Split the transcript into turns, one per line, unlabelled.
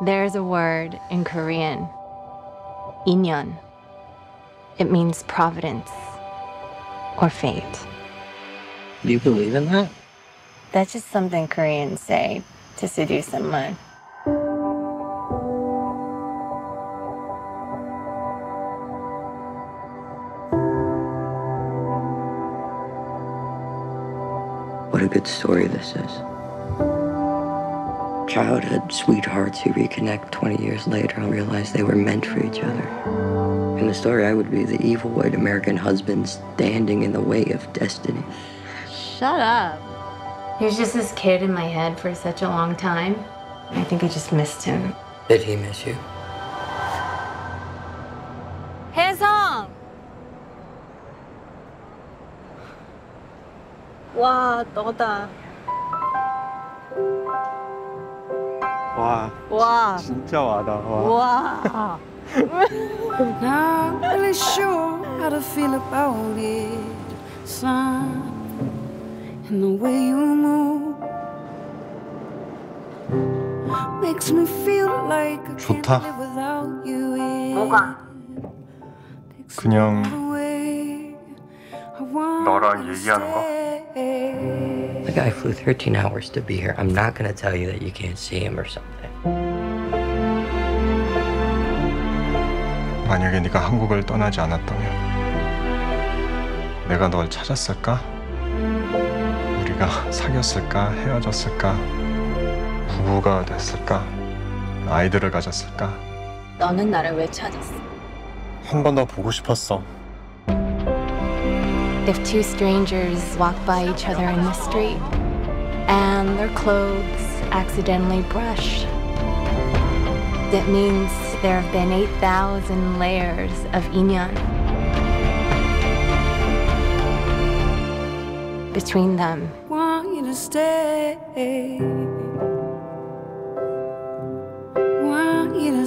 There's a word in Korean, inyeon. It means providence or fate.
Do you believe in that?
That's just something Koreans say to seduce someone.
What a good story this is childhood sweethearts who reconnect 20 years later and realize they were meant for each other. In the story, I would be the evil white American husband standing in the way of destiny.
Shut up. He was just this kid in my head for such a long time. I think I just missed him.
Did he miss you?
Hae Sung. Wow, Dota.
와
와,
진짜 와다 와.
와.
Not really sure how to feel about it. Son, and the way you move makes me feel like I can't
좋다.
live without you.
뭐가?
그냥 너랑 얘기하는 거?
The guy flew 13 hours to be here. I'm not gonna tell you that you can't see him or something.
만약에 네가 한국을 떠나지 않았다면 내가 널 찾았을까? 우리가 사귀었을까? 헤어졌을까? 부부가 됐을까? 아이들을 가졌을까?
너는 나를 왜 찾았어?
한 번 더 보고 싶었어.
if two strangers walk by each other in the street and their clothes accidentally brush. That means there have been 8,000 layers of inyeon between them.
Want you to stay. Want you to